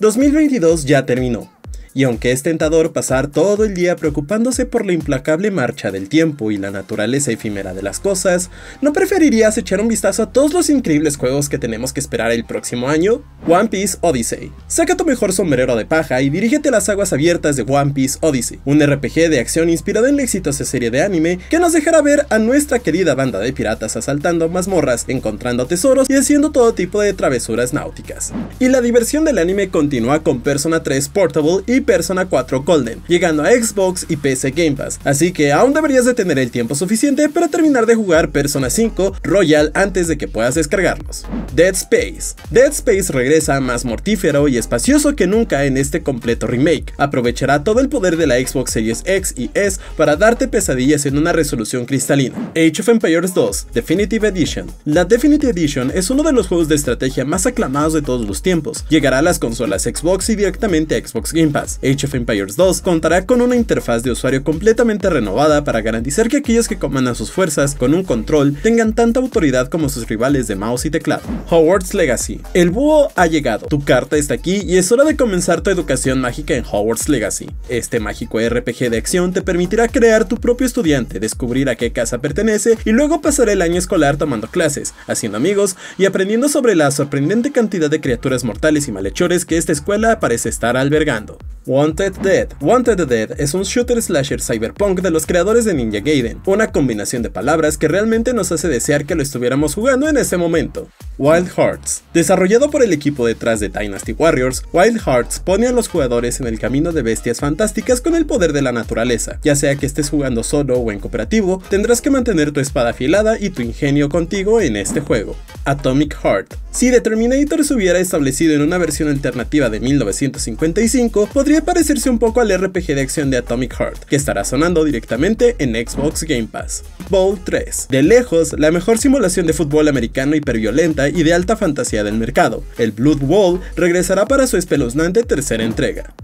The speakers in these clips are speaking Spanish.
2022 ya terminó y aunque es tentador pasar todo el día preocupándose por la implacable marcha del tiempo y la naturaleza efímera de las cosas, ¿no preferirías echar un vistazo a todos los increíbles juegos que tenemos que esperar el próximo año? One Piece Odyssey. Saca tu mejor sombrero de paja y dirígete a las aguas abiertas de One Piece Odyssey, un RPG de acción inspirado en la exitosa serie de anime que nos dejará ver a nuestra querida banda de piratas asaltando mazmorras, encontrando tesoros y haciendo todo tipo de travesuras náuticas. Y la diversión del anime continúa con Persona 3 Portable y Persona 4 Golden, llegando a Xbox y PC Game Pass, así que aún deberías de tener el tiempo suficiente para terminar de jugar Persona 5 Royal antes de que puedas descargarlos. Dead Space. Dead Space regresa más mortífero y espacioso que nunca en este completo remake. Aprovechará todo el poder de la Xbox Series X y S para darte pesadillas en una resolución cristalina. Age of Empires 2 Definitive Edition. La Definitive Edition es uno de los juegos de estrategia más aclamados de todos los tiempos. Llegará a las consolas Xbox y directamente a Xbox Game Pass. Age of Empires 2 contará con una interfaz de usuario completamente renovada para garantizar que aquellos que comandan sus fuerzas con un control tengan tanta autoridad como sus rivales de mouse y teclado. Hogwarts Legacy. El búho ha llegado, tu carta está aquí y es hora de comenzar tu educación mágica en Hogwarts Legacy. Este mágico RPG de acción te permitirá crear tu propio estudiante, descubrir a qué casa pertenece y luego pasar el año escolar tomando clases, haciendo amigos y aprendiendo sobre la sorprendente cantidad de criaturas mortales y malhechores que esta escuela parece estar albergando. Wanted Dead. Wanted Dead es un shooter slasher cyberpunk de los creadores de Ninja Gaiden, una combinación de palabras que realmente nos hace desear que lo estuviéramos jugando en ese momento. Wild Hearts. Desarrollado por el equipo detrás de Dynasty Warriors, Wild Hearts pone a los jugadores en el camino de bestias fantásticas con el poder de la naturaleza. Ya sea que estés jugando solo o en cooperativo, tendrás que mantener tu espada afilada y tu ingenio contigo en este juego. Atomic Heart. Si The Terminator se hubiera establecido en una versión alternativa de 1955, podría parecerse un poco al RPG de acción de Atomic Heart, que estará sonando directamente en Xbox Game Pass. Bowl 3. De lejos, la mejor simulación de fútbol americano hiperviolenta y de alta fantasía del mercado. El Blood Bowl regresará para su espeluznante tercera entrega.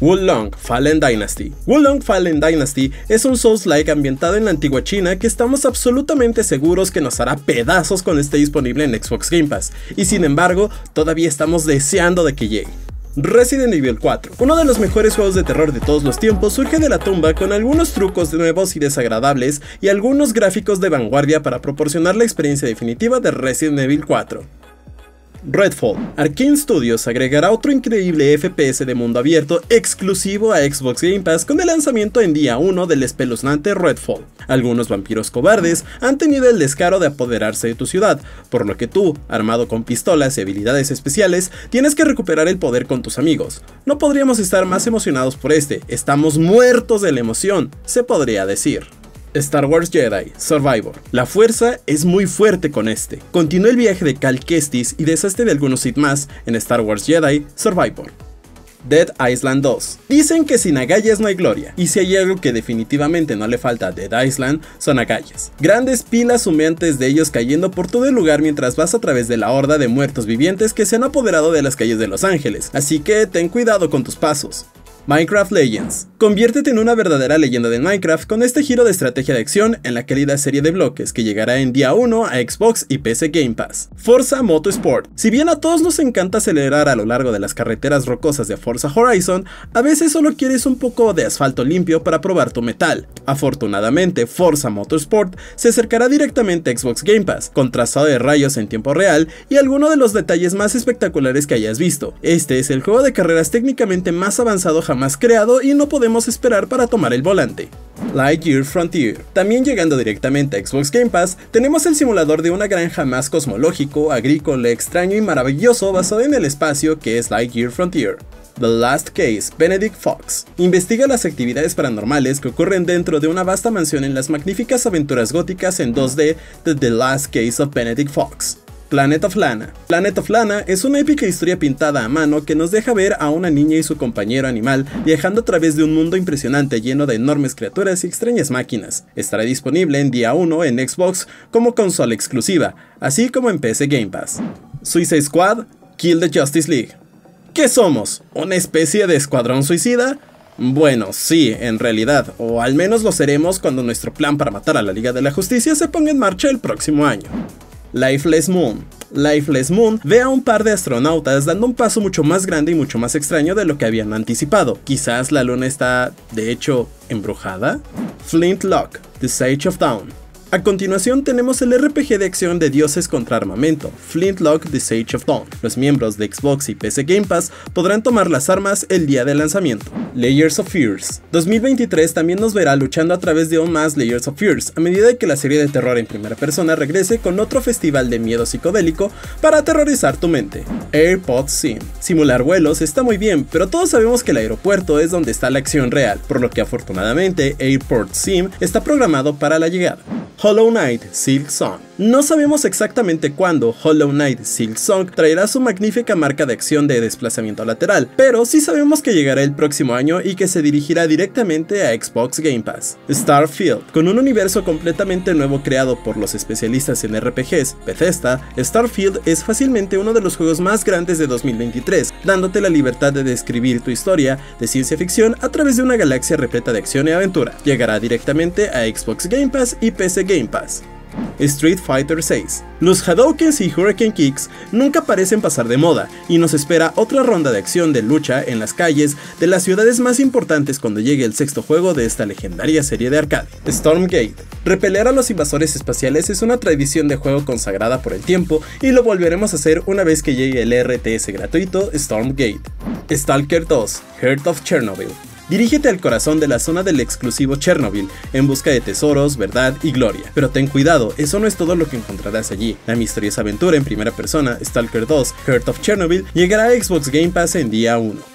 Wulong Fallen Dynasty. Wulong Fallen Dynasty es un Souls-like ambientado en la antigua China que estamos absolutamente seguros que nos hará pedazos cuando esté disponible en Xbox Game Pass, y sin embargo, todavía estamos deseando de que llegue. Resident Evil 4. Uno de los mejores juegos de terror de todos los tiempos surge de la tumba con algunos trucos nuevos y desagradables y algunos gráficos de vanguardia para proporcionar la experiencia definitiva de Resident Evil 4. Redfall. Arkane Studios agregará otro increíble FPS de mundo abierto exclusivo a Xbox Game Pass con el lanzamiento en día 1 del espeluznante Redfall. Algunos vampiros cobardes han tenido el descaro de apoderarse de tu ciudad, por lo que tú, armado con pistolas y habilidades especiales, tienes que recuperar el poder con tus amigos. No podríamos estar más emocionados por este, estamos muertos de la emoción, se podría decir. Star Wars Jedi Survivor. La fuerza es muy fuerte con este. Continúa el viaje de Cal Kestis y deshazte de algunos Sith más en Star Wars Jedi Survivor. Dead Island 2. Dicen que sin agallas no hay gloria, y si hay algo que definitivamente no le falta a Dead Island, son agallas. Grandes pilas humeantes de ellos cayendo por todo el lugar mientras vas a través de la horda de muertos vivientes que se han apoderado de las calles de Los Ángeles, así que ten cuidado con tus pasos. Minecraft Legends. Conviértete en una verdadera leyenda de Minecraft con este giro de estrategia de acción en la querida serie de bloques que llegará en día 1 a Xbox y PC Game Pass. Forza Motorsport. Si bien a todos nos encanta acelerar a lo largo de las carreteras rocosas de Forza Horizon, a veces solo quieres un poco de asfalto limpio para probar tu metal. Afortunadamente, Forza Motorsport se acercará directamente a Xbox Game Pass, con trazado de rayos en tiempo real y alguno de los detalles más espectaculares que hayas visto. Este es el juego de carreras técnicamente más avanzado jamás creado y no podemos esperar para tomar el volante. Lightyear Frontier. También llegando directamente a Xbox Game Pass, tenemos el simulador de una granja más cosmológico, agrícola, extraño y maravilloso basado en el espacio que es Lightyear Frontier. The Last Case, Benedict Fox. Investiga las actividades paranormales que ocurren dentro de una vasta mansión en las magníficas aventuras góticas en 2D de The Last Case of Benedict Fox. Planet of Lana. Planet of Lana es una épica historia pintada a mano que nos deja ver a una niña y su compañero animal viajando a través de un mundo impresionante lleno de enormes criaturas y extrañas máquinas. Estará disponible en día 1 en Xbox como consola exclusiva, así como en PC Game Pass. Suicide Squad, Kill the Justice League. ¿Qué somos? ¿Una especie de escuadrón suicida? Bueno, sí, en realidad, o al menos lo seremos cuando nuestro plan para matar a la Liga de la Justicia se ponga en marcha el próximo año. Lifeless Moon. Lifeless Moon ve a un par de astronautas dando un paso mucho más grande y mucho más extraño de lo que habían anticipado. Quizás la luna está, de hecho, embrujada. Flintlock, The Sage of Dawn. A continuación tenemos el RPG de acción de dioses contra armamento, Flintlock The Sage of Dawn. Los miembros de Xbox y PC Game Pass podrán tomar las armas el día de lanzamiento. Layers of Fears 2023 también nos verá luchando a través de aún más Layers of Fears, a medida que la serie de terror en primera persona regrese con otro festival de miedo psicodélico para aterrorizar tu mente. AirPod Sim. Simular vuelos está muy bien, pero todos sabemos que el aeropuerto es donde está la acción real, por lo que afortunadamente Airport Sim está programado para la llegada. Hollow Knight Silk Song. No sabemos exactamente cuándo Hollow Knight Silk Song traerá su magnífica marca de acción de desplazamiento lateral, pero sí sabemos que llegará el próximo año y que se dirigirá directamente a Xbox Game Pass. Starfield, con un universo completamente nuevo creado por los especialistas en RPGs, Bethesda, Starfield es fácilmente uno de los juegos más grandes de 2023, dándote la libertad de describir tu historia de ciencia ficción a través de una galaxia repleta de acción y aventura. Llegará directamente a Xbox Game Pass y PC Game Pass. Street Fighter 6. Los Hadoukens y Hurricane Kicks nunca parecen pasar de moda, y nos espera otra ronda de acción de lucha en las calles de las ciudades más importantes cuando llegue el sexto juego de esta legendaria serie de arcade. Stormgate. Repeler a los invasores espaciales es una tradición de juego consagrada por el tiempo y lo volveremos a hacer una vez que llegue el RTS gratuito Stormgate. Stalker 2, Heart of Chernobyl. Dirígete al corazón de la zona del exclusivo Chernobyl en busca de tesoros, verdad y gloria. Pero ten cuidado, eso no es todo lo que encontrarás allí. La misteriosa aventura en primera persona, Stalker 2, Heart of Chernobyl, llegará a Xbox Game Pass en día 1.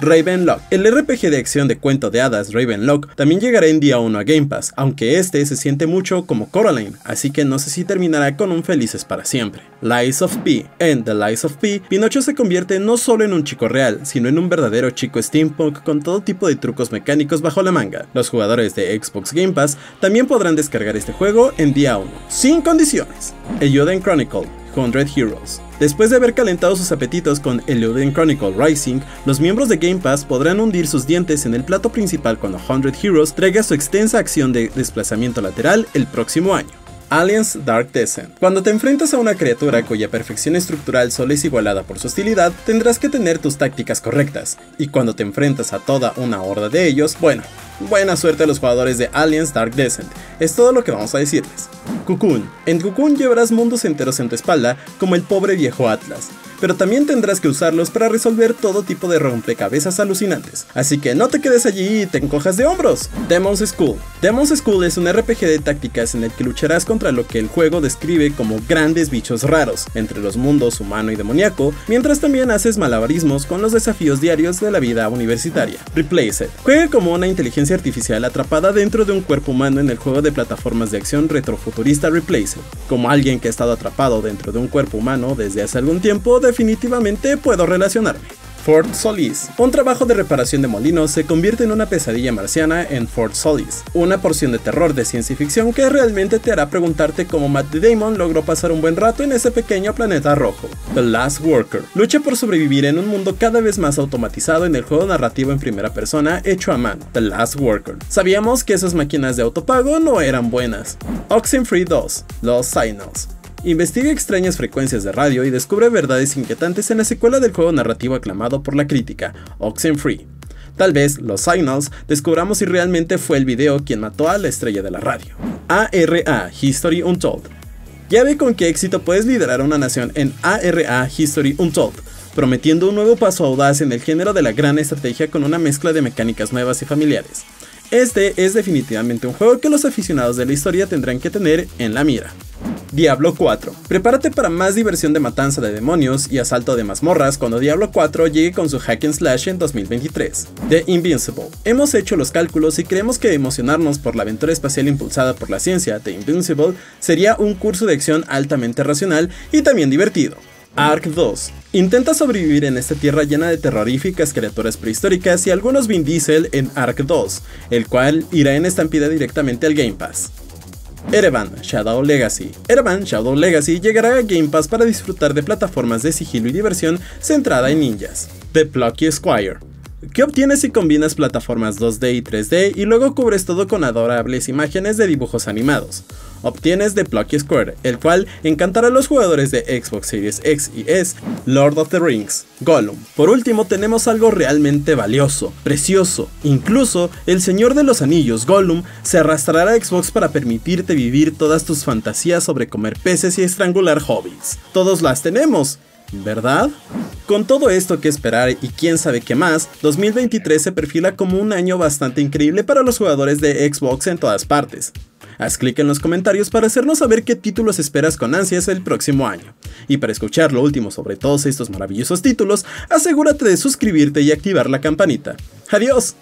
Ravenlock. El RPG de acción de cuento de hadas Ravenlock también llegará en día 1 a Game Pass, aunque este se siente mucho como Coraline, así que no sé si terminará con un felices para siempre. Lies of P. En The Lies of P, Pinocho se convierte no solo en un chico real, sino en un verdadero chico steampunk con todo tipo de trucos mecánicos bajo la manga. Los jugadores de Xbox Game Pass también podrán descargar este juego en día 1, sin condiciones. Eyoden Chronicle 100 Heroes. Después de haber calentado sus apetitos con Elden Chronicle Rising, los miembros de Game Pass podrán hundir sus dientes en el plato principal cuando 100 Heroes traiga su extensa acción de desplazamiento lateral el próximo año. Aliens Dark Descent. Cuando te enfrentas a una criatura cuya perfección estructural solo es igualada por su hostilidad, tendrás que tener tus tácticas correctas, y cuando te enfrentas a toda una horda de ellos, bueno, buena suerte a los jugadores de Aliens Dark Descent, es todo lo que vamos a decirles. Cocoon. En Cocoon llevarás mundos enteros en tu espalda, como el pobre viejo Atlas, pero también tendrás que usarlos para resolver todo tipo de rompecabezas alucinantes. Así que no te quedes allí y te encojas de hombros. Demon's School. Demon's School es un RPG de tácticas en el que lucharás contra lo que el juego describe como grandes bichos raros, entre los mundos humano y demoníaco, mientras también haces malabarismos con los desafíos diarios de la vida universitaria. Replace It. Juega como una inteligencia artificial atrapada dentro de un cuerpo humano en el juego de plataformas de acción retrofuturista Replace It. Como alguien que ha estado atrapado dentro de un cuerpo humano desde hace algún tiempo, definitivamente puedo relacionarme. Fort Solis. Un trabajo de reparación de molinos se convierte en una pesadilla marciana en Fort Solis, una porción de terror de ciencia ficción que realmente te hará preguntarte cómo Matt Damon logró pasar un buen rato en ese pequeño planeta rojo. The Last Worker. Lucha por sobrevivir en un mundo cada vez más automatizado en el juego narrativo en primera persona hecho a mano, The Last Worker. Sabíamos que esas máquinas de autopago no eran buenas. Oxenfree 2, Los Signals. Investiga extrañas frecuencias de radio y descubre verdades inquietantes en la secuela del juego narrativo aclamado por la crítica, Oxenfree. Tal vez, los Signals, descubramos si realmente fue el video quien mató a la estrella de la radio. ARA History Untold. Ya ve con qué éxito puedes liderar una nación en ARA History Untold, prometiendo un nuevo paso audaz en el género de la gran estrategia con una mezcla de mecánicas nuevas y familiares. Este es definitivamente un juego que los aficionados de la historia tendrán que tener en la mira. Diablo 4. Prepárate para más diversión de matanza de demonios y asalto de mazmorras cuando Diablo 4 llegue con su hack and slash en 2023. The Invincible. Hemos hecho los cálculos y creemos que emocionarnos por la aventura espacial impulsada por la ciencia, The Invincible, sería un curso de acción altamente racional y también divertido. Ark 2. Intenta sobrevivir en esta tierra llena de terroríficas criaturas prehistóricas y algunos Vin Diesel en Ark 2, el cual irá en estampida directamente al Game Pass. Erevan Shadow Legacy. Erevan Shadow Legacy llegará a Game Pass para disfrutar de plataformas de sigilo y diversión centrada en ninjas. The Plucky Squire. ¿Qué obtienes si combinas plataformas 2D y 3D y luego cubres todo con adorables imágenes de dibujos animados? Obtienes The Plucky Square, el cual encantará a los jugadores de Xbox Series X y S, Lord of the Rings, Gollum. Por último tenemos algo realmente valioso, precioso, incluso el Señor de los Anillos, Gollum, se arrastrará a Xbox para permitirte vivir todas tus fantasías sobre comer peces y estrangular hobbits. Todos las tenemos, ¿verdad? Con todo esto que esperar y quién sabe qué más, 2023 se perfila como un año bastante increíble para los jugadores de Xbox en todas partes. Haz clic en los comentarios para hacernos saber qué títulos esperas con ansias el próximo año. Y para escuchar lo último sobre todos estos maravillosos títulos, asegúrate de suscribirte y activar la campanita. ¡Adiós!